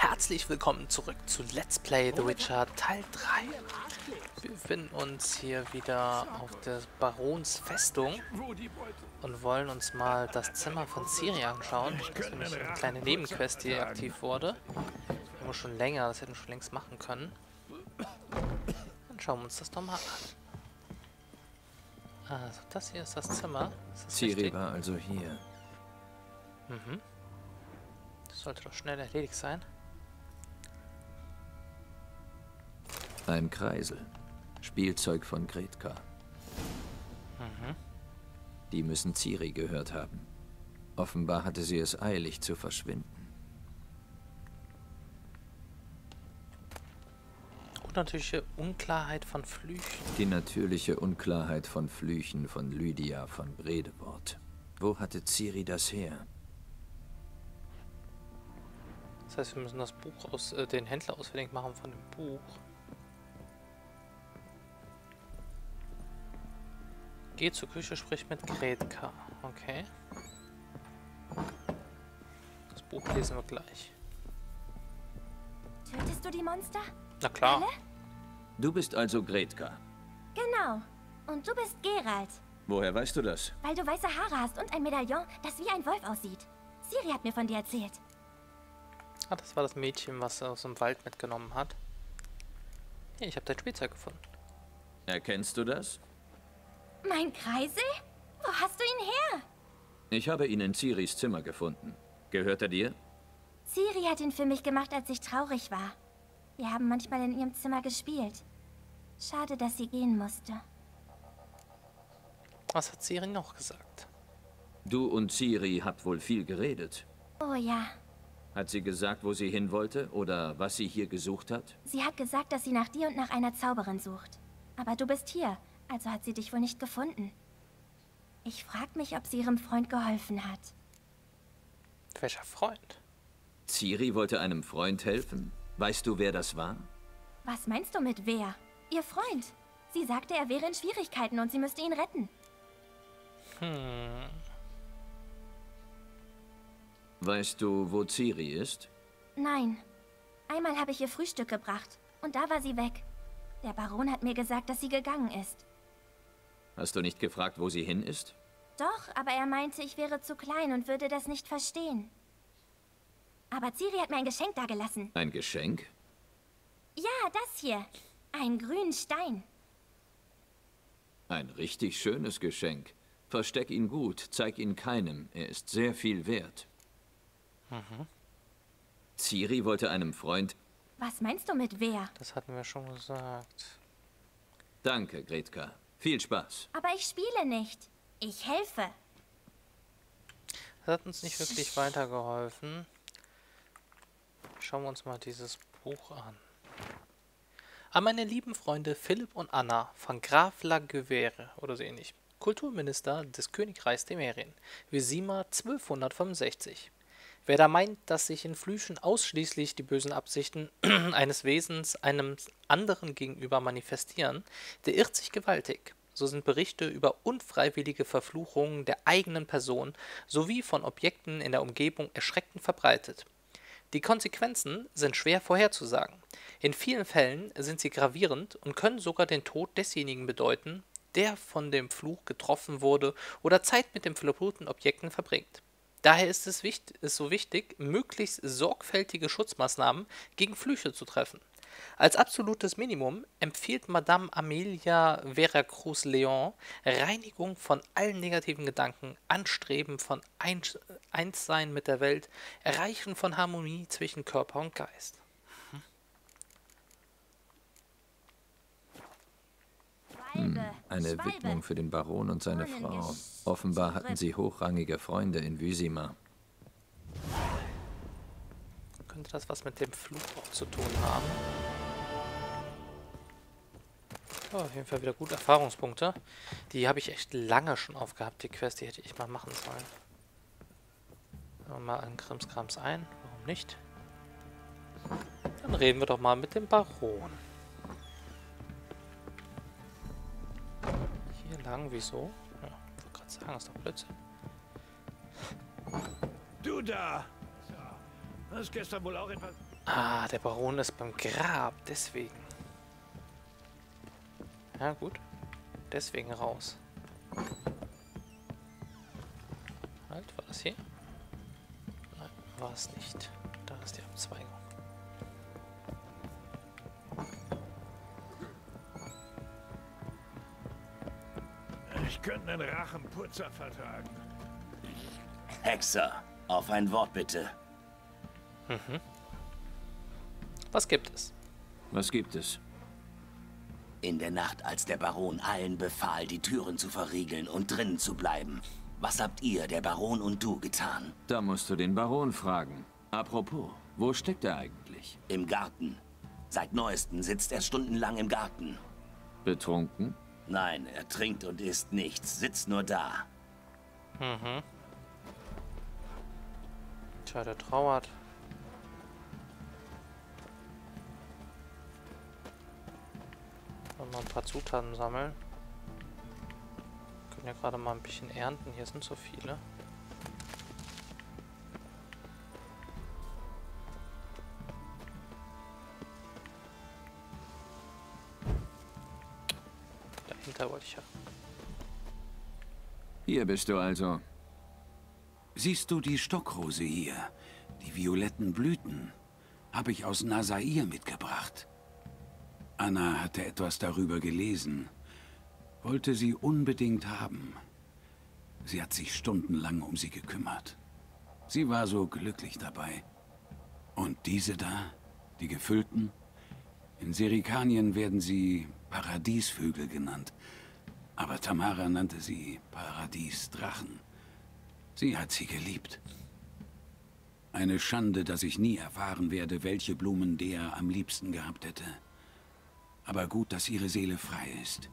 Herzlich willkommen zurück zu Let's Play The Witcher Teil 3. Wir befinden uns hier wieder auf der Barons Festung und wollen uns mal das Zimmer von Ciri anschauen. Das ist nämlich eine kleine Nebenquest, die aktiv wurde. Nur schon länger, das hätten wir schon längst machen können. Dann schauen wir uns das doch mal an. Also, das hier ist das Zimmer. Ist das Ciri richtig? war also hier. Mhm. Das sollte doch schnell erledigt sein. Ein Kreisel. Spielzeug von Gretka. Mhm. Die müssen Ciri gehört haben. Offenbar hatte sie es eilig zu verschwinden. Unnatürliche Unklarheit von Flüchen. Die natürliche Unklarheit von Flüchen von Lydia von Bredewort. Wo hatte Ciri das her? Das heißt, wir müssen das Buch aus, äh, den Händler ausfindig machen von dem Buch. Geh zur Küche, sprich mit Gretka. Okay. Das Buch lesen wir gleich. Tötest du die Monster? Na klar. Alle? Du bist also Gretka. Genau. Und du bist Geralt, Woher weißt du das? weil du weiße Haare hast und ein Medaillon, das wie ein Wolf aussieht. Siri hat mir von dir erzählt. Ah, das war das Mädchen, was er aus dem Wald mitgenommen hat. Hier, ich habe dein Spielzeug gefunden. Erkennst du das? Mein Kreisel? Wo hast du ihn her? Ich habe ihn in Ciris Zimmer gefunden. Gehört er dir? Siri hat ihn für mich gemacht, als ich traurig war. Wir haben manchmal in ihrem Zimmer gespielt. Schade, dass sie gehen musste. Was hat Siri noch gesagt? Du und Ciri habt wohl viel geredet. Oh ja. Hat sie gesagt, wo sie hin wollte oder was sie hier gesucht hat? Sie hat gesagt, dass sie nach dir und nach einer Zauberin sucht. Aber du bist hier, also hat sie dich wohl nicht gefunden. Ich frag mich, ob sie ihrem Freund geholfen hat. Welcher Freund? Ciri wollte einem Freund helfen. Weißt du, wer das war? Was meinst du mit wer? Ihr Freund. Sie sagte, er wäre in Schwierigkeiten und sie müsste ihn retten. Hm. Weißt du, wo Ciri ist? Nein. Einmal habe ich ihr Frühstück gebracht und da war sie weg. Der Baron hat mir gesagt, dass sie gegangen ist. Hast du nicht gefragt, wo sie hin ist? Doch, aber er meinte, ich wäre zu klein und würde das nicht verstehen. Aber Ciri hat mir ein Geschenk dagelassen. Ein Geschenk? Ja, das hier. Einen grünen Stein. Ein richtig schönes Geschenk. Versteck ihn gut, zeig ihn keinem. Er ist sehr viel wert. Ciri wollte einem Freund... Was meinst du mit wer? Das hatten wir schon gesagt. Danke, Gretka. Viel Spaß. Aber ich spiele nicht. Ich helfe. Das hat uns nicht wirklich weitergeholfen. Schauen wir uns mal dieses Buch an. An meine lieben Freunde Philipp und Anna von Graf Laguerre oder so ähnlich. Kulturminister des Königreichs Demerien. Visima 1265. Wer da meint, dass sich in Flüchen ausschließlich die bösen Absichten eines Wesens einem anderen gegenüber manifestieren, der irrt sich gewaltig. So sind Berichte über unfreiwillige Verfluchungen der eigenen Person sowie von Objekten in der Umgebung erschreckend verbreitet. Die Konsequenzen sind schwer vorherzusagen. In vielen Fällen sind sie gravierend und können sogar den Tod desjenigen bedeuten, der von dem Fluch getroffen wurde oder Zeit mit den verfluchten Objekten verbringt. Daher ist es, wicht ist so wichtig, möglichst sorgfältige Schutzmaßnahmen gegen Flüche zu treffen. Als absolutes Minimum empfiehlt Madame Amelia Veracruz-Leon Reinigung von allen negativen Gedanken, Anstreben von Eins Einssein mit der Welt, Erreichen von Harmonie zwischen Körper und Geist. Schwalbe. Eine. Widmung für den Baron und seine Frau. Offenbar hatten sie hochrangige Freunde in Vysima. Könnte das was mit dem Fluch auch zu tun haben? Oh, auf jeden Fall wieder gute Erfahrungspunkte. Die habe ich echt lange schon aufgehabt, die Quest, die hätte ich mal machen sollen. Hören wir mal an Krimskrams ein, warum nicht? Dann reden wir doch mal mit dem Baron. Lang, wieso? Ja, ich wollte gerade sagen, ist doch Blödsinn. Du da! Das ist gestern wohl auch etwas. Ah, der Baron ist beim Grab, deswegen. Ja, gut. Deswegen raus. Halt, war das hier? Nein, war es nicht. Da ist die Abzweigung. Ich könnte einen Rachenputzer vertragen. Hexer, auf ein Wort bitte. Was gibt es? Was gibt es? In der Nacht, als der Baron allen befahl, die Türen zu verriegeln und drinnen zu bleiben, was habt ihr, der Baron und du, getan? Da musst du den Baron fragen. Apropos, wo steckt er eigentlich? Im Garten. Seit neuestem sitzt er stundenlang im Garten. Betrunken? Nein, er trinkt und isst nichts, sitzt nur da. Tja, der trauert. Wollen wir ein paar Zutaten sammeln. Können ja gerade mal ein bisschen ernten. Hier sind so viele. Dahinter wollte ich ja. Hier bist du also. Siehst du die Stockrose hier? Die violetten Blüten habe ich aus Nasair mitgebracht. Anna hatte etwas darüber gelesen, wollte sie unbedingt haben. Sie hat sich stundenlang um sie gekümmert. Sie war so glücklich dabei. Und diese da, die gefüllten? In Serikanien werden sie Paradiesvögel genannt. Aber Tamara nannte sie Paradiesdrachen. Sie hat sie geliebt. Eine Schande, dass ich nie erfahren werde, welche Blumen der am liebsten gehabt hätte. Aber gut, dass ihre Seele frei ist.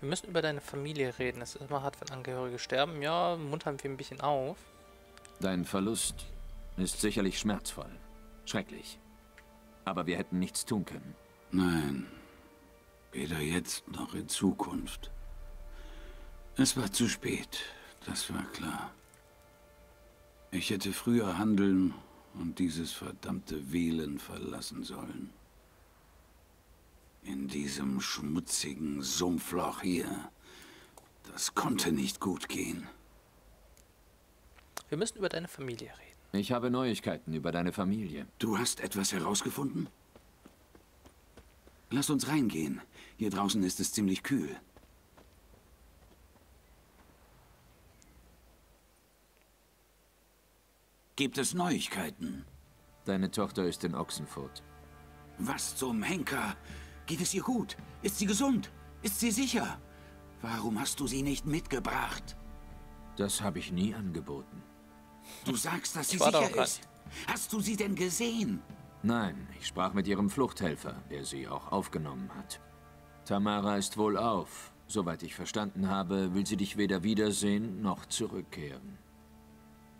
Wir müssen über deine Familie reden. Es ist immer hart, wenn Angehörige sterben. Ja, muntern wir ein bisschen auf. Dein Verlust ist sicherlich schmerzvoll. Schrecklich. Aber wir hätten nichts tun können. Nein, weder jetzt noch in Zukunft. Es war zu spät, das war klar. Ich hätte früher handeln und dieses verdammte Wählen verlassen sollen. In diesem schmutzigen Sumpfloch hier. Das konnte nicht gut gehen. Wir müssen über deine Familie reden. Ich habe Neuigkeiten über deine Familie. Du hast etwas herausgefunden? Lass uns reingehen. Hier draußen ist es ziemlich kühl. Gibt es Neuigkeiten? Deine Tochter ist in Ochsenfurt. Was zum Henker? Geht es ihr gut? Ist sie gesund? Ist sie sicher? Warum hast du sie nicht mitgebracht? Das habe ich nie angeboten. Du sagst, dass sie sicher ist. Hast du sie denn gesehen? Nein, ich sprach mit ihrem Fluchthelfer, der sie auch aufgenommen hat. Tamara ist wohlauf. Soweit ich verstanden habe, will sie dich weder wiedersehen noch zurückkehren.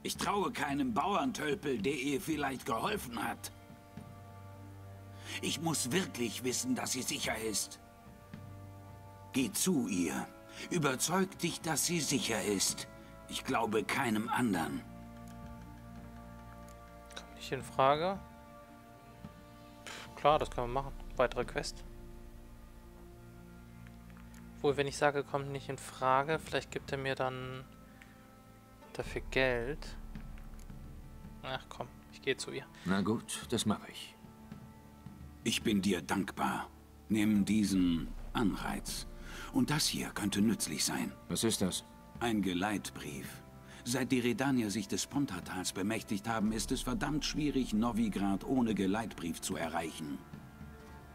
Ich traue keinem Bauerntölpel, der ihr vielleicht geholfen hat. Ich muss wirklich wissen, dass sie sicher ist. Geh zu ihr. Überzeug dich, dass sie sicher ist. Ich glaube keinem anderen. Nicht in Frage. Pff, klar, das können wir machen. Weitere Quest. Obwohl, wenn ich sage, kommt nicht in Frage, vielleicht gibt er mir dann dafür Geld. Ach komm, ich gehe zu ihr. Na gut, das mache ich. Ich bin dir dankbar. Nimm diesen Anreiz. Und das hier könnte nützlich sein. Was ist das? Ein Geleitbrief. Seit die Redanier sich des Pontatals bemächtigt haben, ist es verdammt schwierig, Novigrad ohne Geleitbrief zu erreichen.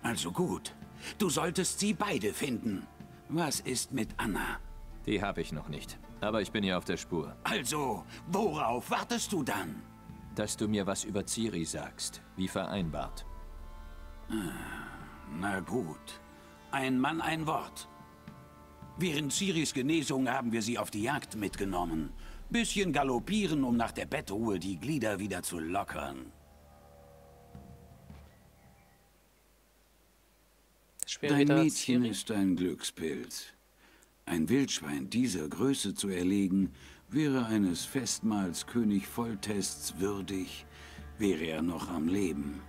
Also gut. Du solltest sie beide finden. Was ist mit Anna? Die habe ich noch nicht. Aber ich bin ihr auf der Spur. Also, worauf wartest du dann? Dass du mir was über Ciri sagst, wie vereinbart. Na gut. Ein Mann, ein Wort. Während Ciris Genesung haben wir sie auf die Jagd mitgenommen. Bisschen galoppieren, um nach der Bettruhe die Glieder wieder zu lockern. Dein Mädchen ist ein Glückspilz. Ein Wildschwein dieser Größe zu erlegen, Wäre eines Festmahls König Volltests würdig, wäre er noch am Leben.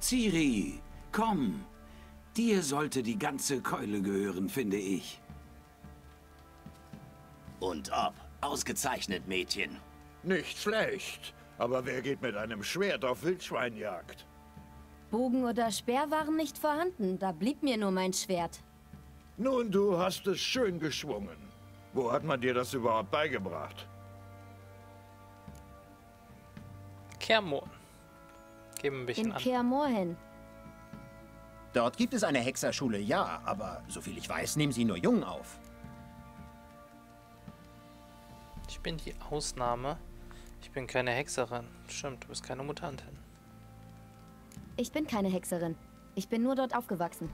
Ciri, komm! Dir sollte die ganze Keule gehören, finde ich. Und ob. Ausgezeichnet, Mädchen. Nicht schlecht. Aber wer geht mit einem Schwert auf Wildschweinjagd? Bogen oder Speer waren nicht vorhanden, da blieb mir nur mein Schwert. Nun, du hast es schön geschwungen. Wo hat man dir das überhaupt beigebracht? Kermon. Geben ein bisschen In an. Kaer Morhen. Dort gibt es eine Hexerschule, ja, aber soviel ich weiß, nehmen sie nur Jungen auf. Bin die Ausnahme. Ich bin keine Hexerin. Stimmt, du bist keine Mutantin. Ich bin keine Hexerin. Ich bin nur dort aufgewachsen.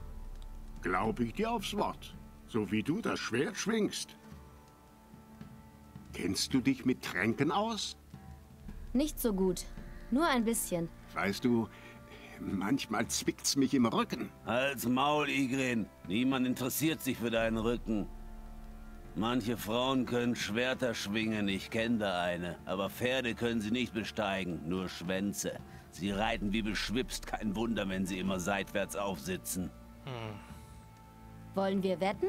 Glaube ich dir aufs Wort. So wie du das Schwert schwingst. Kennst du dich mit Tränken aus? Nicht so gut. Nur ein bisschen. Weißt du, manchmal zwickt's mich im Rücken. Halt's Maul, Igrin. Niemand interessiert sich für deinen Rücken. Manche Frauen können Schwerter schwingen, ich kenne da eine. Aber Pferde können sie nicht besteigen, nur Schwänze. Sie reiten wie beschwipst, kein Wunder, wenn sie immer seitwärts aufsitzen. Wollen wir wetten?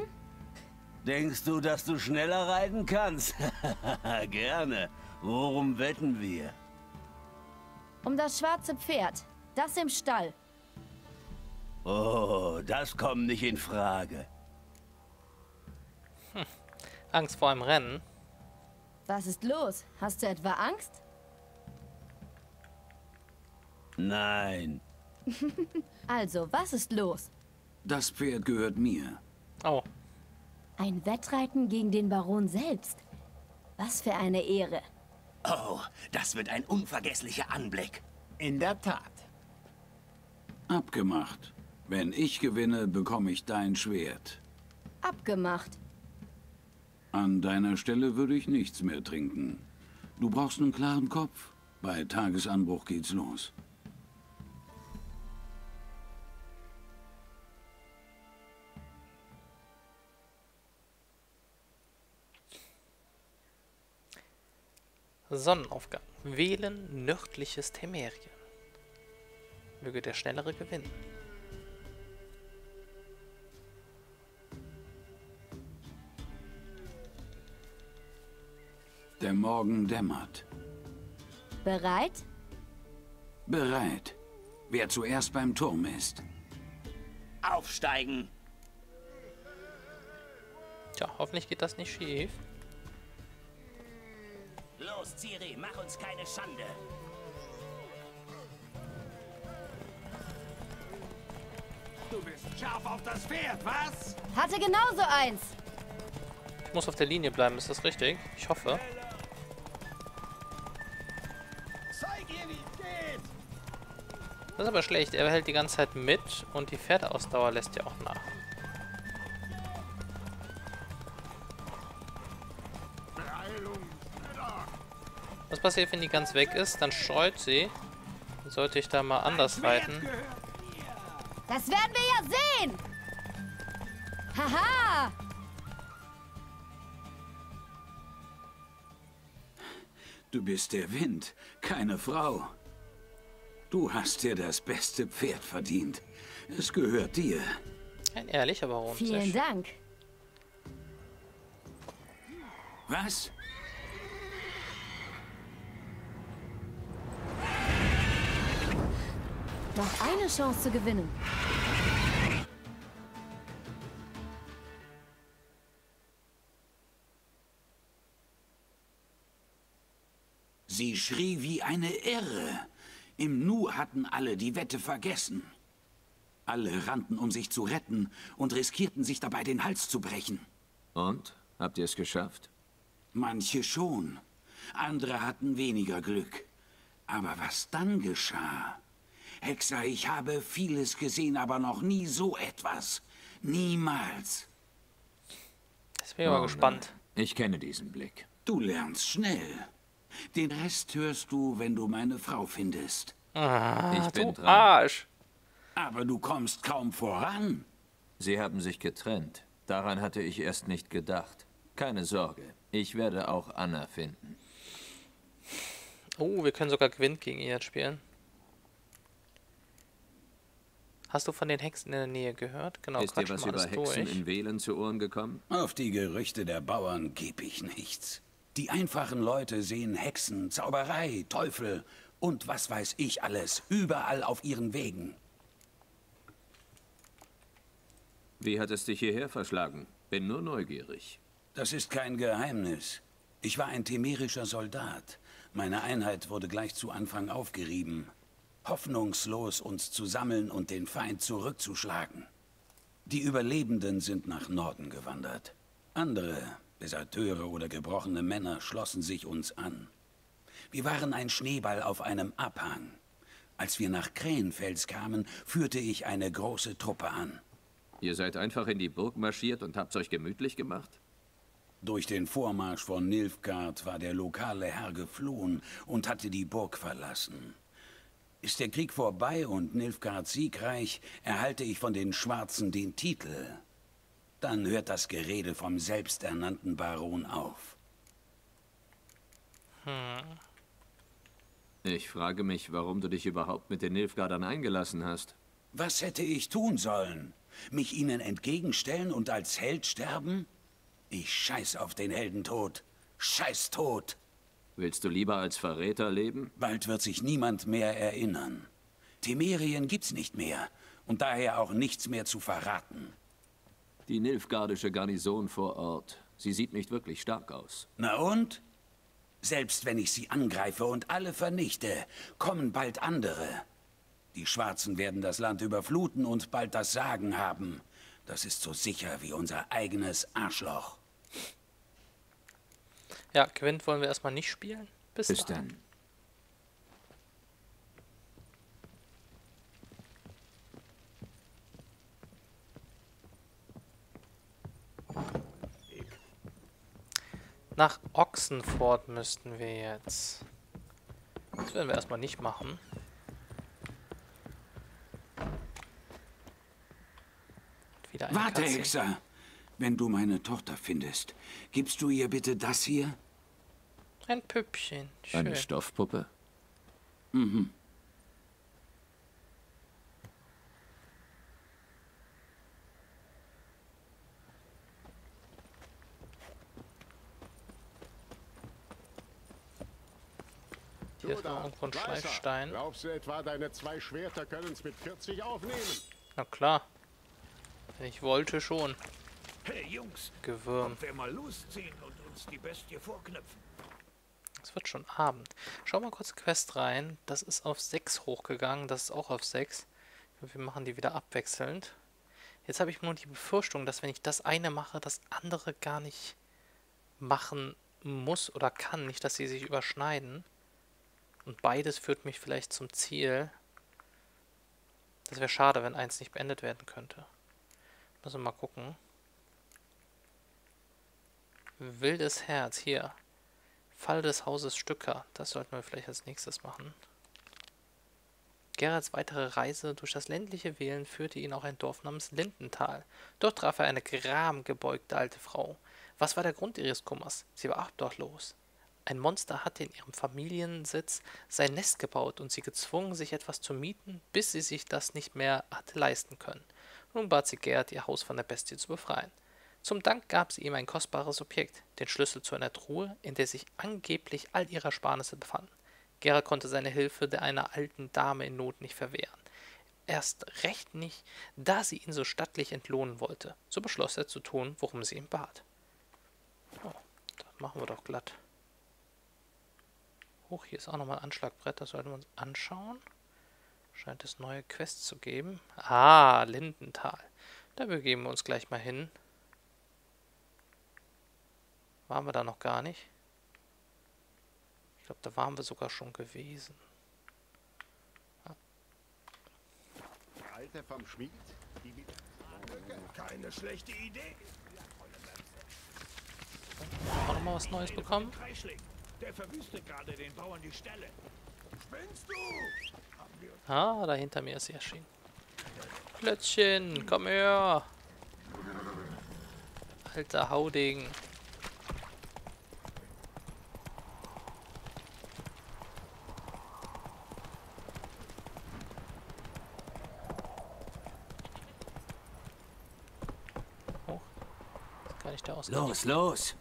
Denkst du, dass du schneller reiten kannst? Gerne. Worum wetten wir? Um das schwarze Pferd. Das im Stall. Oh, das kommt nicht in Frage. Angst vor einem Rennen. Was ist los? Hast du etwa Angst? Nein. Also, was ist los? Das Pferd gehört mir. Oh, Ein Wettreiten gegen den Baron selbst. Was für eine Ehre. Oh, das wird ein unvergesslicher Anblick. In der Tat. Abgemacht. Wenn ich gewinne, bekomme ich dein Schwert. Abgemacht. An deiner Stelle würde ich nichts mehr trinken. Du brauchst einen klaren Kopf. Bei Tagesanbruch geht's los. Sonnenaufgang. Wählen nördliches Temerien. Möge der Schnellere gewinnen. Der Morgen dämmert. Bereit? Bereit. Wer zuerst beim Turm ist. Aufsteigen. Tja, hoffentlich geht das nicht schief. Los, Ciri, mach uns keine Schande. Du bist scharf auf das Pferd, was? Hatte genauso eins. Ich muss auf der Linie bleiben, ist das richtig? Ich hoffe. Das ist aber schlecht. Er hält die ganze Zeit mit und die Pferdeausdauer lässt ja auch nach. Was passiert, wenn die ganz weg ist? Dann scheut sie. Dann sollte ich da mal anders reiten. Das werden wir ja sehen. Haha. Du bist der Wind, keine Frau. Du hast dir das beste Pferd verdient. Es gehört dir. Ein ehrlicher Baron. Vielen. Dank. Was? Noch eine Chance zu gewinnen. Sie schrie wie eine Irre. Im Nu hatten alle die Wette vergessen. Alle rannten, um sich zu retten und riskierten sich dabei den Hals zu brechen. Und? Habt ihr es geschafft? Manche schon. Andere hatten weniger Glück. Aber was dann geschah? Hexer, ich habe vieles gesehen, aber noch nie so etwas. Niemals. Jetzt bin ich mal Oh gespannt. nein. Ich kenne diesen Blick. Du lernst schnell. Den Rest hörst du, wenn du meine Frau findest. Ah, ich bin du dran. Arsch. Aber du kommst kaum voran. Sie haben sich getrennt. Daran hatte ich erst nicht gedacht. Keine Sorge, ich werde auch Anna finden. Oh, wir können sogar Gwent gegen ihn jetzt spielen. Hast du von den Hexen in der Nähe gehört? Genau, Ist dir was über Hexen durch. in Wählen zu Ohren gekommen? Auf die Gerüchte der Bauern gebe ich nichts. Die einfachen Leute sehen Hexen, Zauberei, Teufel und was weiß ich alles, überall auf ihren Wegen. Wie hat es dich hierher verschlagen? Bin nur neugierig. Das ist kein Geheimnis. Ich war ein temerischer Soldat. Meine Einheit wurde gleich zu Anfang aufgerieben. Hoffnungslos, uns zu sammeln und den Feind zurückzuschlagen. Die Überlebenden sind nach Norden gewandert. Andere, Deserteure oder gebrochene Männer, schlossen sich uns an. Wir waren ein Schneeball auf einem Abhang. Als wir nach Krähenfels kamen, führte ich eine große Truppe an. Ihr seid einfach in die Burg marschiert und habt's euch gemütlich gemacht? Durch den Vormarsch von Nilfgaard war der lokale Herr geflohen und hatte die Burg verlassen. Ist der Krieg vorbei und Nilfgaard siegreich, erhalte ich von den Schwarzen den Titel. Dann hört das Gerede vom selbsternannten Baron auf. Hm. Ich frage mich, warum du dich überhaupt mit den Nilfgaardern eingelassen hast. Was hätte ich tun sollen? Mich ihnen entgegenstellen und als Held sterben? Ich scheiß auf den Heldentod. Scheiß tot. Willst du lieber als Verräter leben? Bald wird sich niemand mehr erinnern. Temerien gibt's nicht mehr und daher auch nichts mehr zu verraten. Die Nilfgardische Garnison vor Ort. Sie sieht nicht wirklich stark aus. Na und? Selbst wenn ich sie angreife und alle vernichte, kommen bald andere. Die Schwarzen werden das Land überfluten und bald das Sagen haben. Das ist so sicher wie unser eigenes Arschloch. Ja, Quint wollen wir erstmal nicht spielen. Bis, Bis dann. Nach Ochsenford müssten wir jetzt. Das werden wir erstmal nicht machen. wieder eine Warte, Katze. Hexer! Wenn du meine Tochter findest, gibst du ihr bitte das hier? Ein Püppchen. Schön. Eine Stoffpuppe? Mhm. Hier ist noch irgendwo ein Schleifstein. Glaubst du etwa, deine zwei Schwerter können es mit 40 aufnehmen? Na klar. Wenn ich wollte schon. Hey Jungs, Gewürm. wir mal losziehen und uns die Bestie vorknöpfen. Es wird schon Abend. Schau mal kurz Quest rein. Das ist auf 6 hochgegangen. Das ist auch auf 6. Wir machen die wieder abwechselnd. Jetzt habe ich nur die Befürchtung, dass wenn ich das eine mache, das andere gar nicht machen muss oder kann. Nicht, dass sie sich überschneiden. Und beides führt mich vielleicht zum Ziel. Das wäre schade, wenn eins nicht beendet werden könnte. Müssen wir mal gucken. Wildes Herz, hier. Fall des Hauses Stücker. Das sollten wir vielleicht als nächstes machen. Gerards weitere Reise durch das ländliche Wählen führte ihn auch ein Dorf namens Lindenthal. Dort traf er eine gramgebeugte alte Frau. Was war der Grund ihres Kummers? Sie war obdachlos. Ein Monster hatte in ihrem Familiensitz sein Nest gebaut und sie gezwungen, sich etwas zu mieten, bis sie sich das nicht mehr hatte leisten können. Nun bat sie Gerd, ihr Haus von der Bestie zu befreien. Zum Dank gab sie ihm ein kostbares Objekt, den Schlüssel zu einer Truhe, in der sich angeblich all ihre Ersparnisse befanden. Gerhard konnte seine Hilfe der einer alten Dame in Not nicht verwehren. Erst recht nicht, da sie ihn so stattlich entlohnen wollte. So beschloss er zu tun, worum sie ihn bat. Oh, das machen wir doch glatt. Hoch, hier ist auch nochmal ein Anschlagbrett, das sollten wir uns anschauen. Scheint es neue Quests zu geben. Ah, Lindenthal. Da begeben wir uns gleich mal hin. Waren wir da noch gar nicht? Ich glaube, da waren wir sogar schon gewesen. Ah. Alte vom Schmied? Keine schlechte Idee. Auch nochmal was Neues bekommen? Der verwüstet gerade den Bauern die Stelle. Spinnst du? Ah, da hinter mir ist sie erschienen. Plötzchen, komm her. Alter Haudegen. Kann ich da aus? Los, los!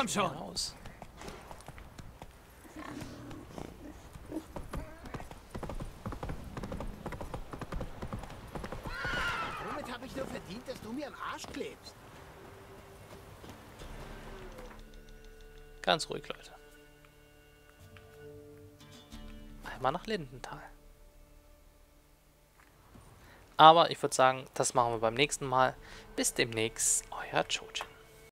Komm schon! Raus. Womit habe ich nur verdient, dass du mir am Arsch klebst? Ganz ruhig, Leute. Einmal nach Lindenthal. Aber ich würde sagen, das machen wir beim nächsten Mal. Bis demnächst, euer Chojin.